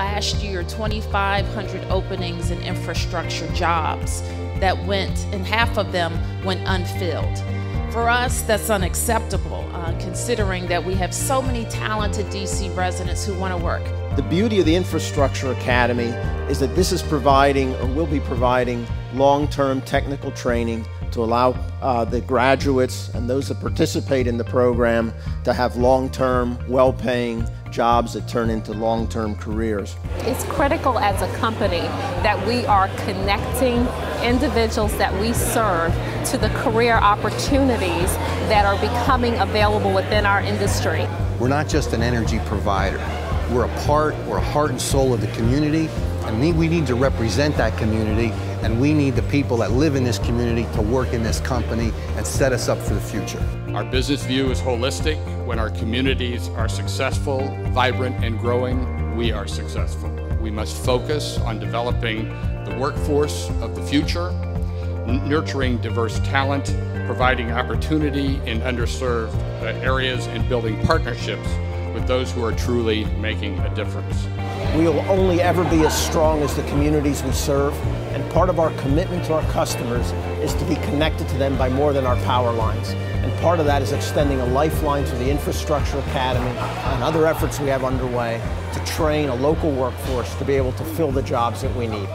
last year 2,500 openings in infrastructure jobs that went, and half of them went unfilled. For us, that's unacceptable, uh, considering that we have so many talented DC residents who want to work. The beauty of the Infrastructure Academy is that this is providing or will be providing long-term technical training to allow uh, the graduates and those that participate in the program to have long-term, well-paying jobs that turn into long-term careers. It's critical as a company that we are connecting individuals that we serve to the career opportunities that are becoming available within our industry. We're not just an energy provider. We're a part, we're a heart and soul of the community, and we need to represent that community, and we need the people that live in this community to work in this company and set us up for the future. Our business view is holistic. When our communities are successful, vibrant, and growing, we are successful. We must focus on developing the workforce of the future, nurturing diverse talent, providing opportunity in underserved uh, areas, and building partnerships with those who are truly making a difference. We will only ever be as strong as the communities we serve, and part of our commitment to our customers is to be connected to them by more than our power lines. And part of that is extending a lifeline through the Infrastructure Academy and other efforts we have underway to train a local workforce to be able to fill the jobs that we need.